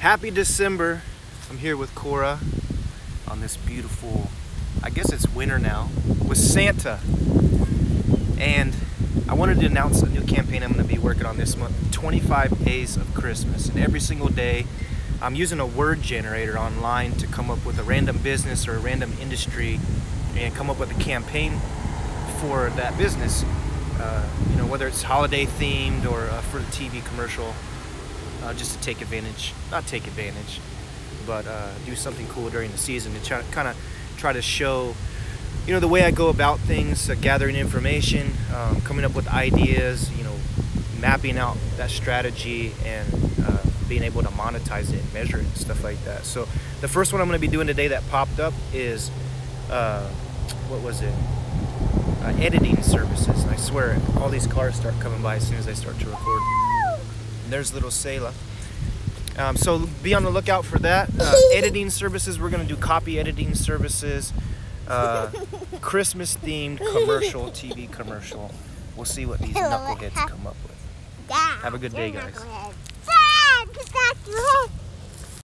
Happy December. I'm here with Cora on this beautiful, I guess it's winter now, with Santa. And I wanted to announce a new campaign I'm going to be working on this month 25 Days of Christmas. And every single day, I'm using a word generator online to come up with a random business or a random industry and come up with a campaign for that business. Uh, you know, whether it's holiday themed or uh, for the TV commercial uh, just to take advantage, not take advantage, but uh, do something cool during the season to try, kind of try to show, you know, the way I go about things, uh, gathering information, um, coming up with ideas, you know, mapping out that strategy and uh, being able to monetize it and measure it and stuff like that. So the first one I'm going to be doing today that popped up is, uh, what was it? Uh, editing services. And I swear, all these cars start coming by as soon as I start to record. And there's little Selah. Um, so be on the lookout for that. Uh, editing services, we're going to do copy editing services, uh, Christmas themed commercial, TV commercial. We'll see what these knuckleheads come up with. Have a good day, guys.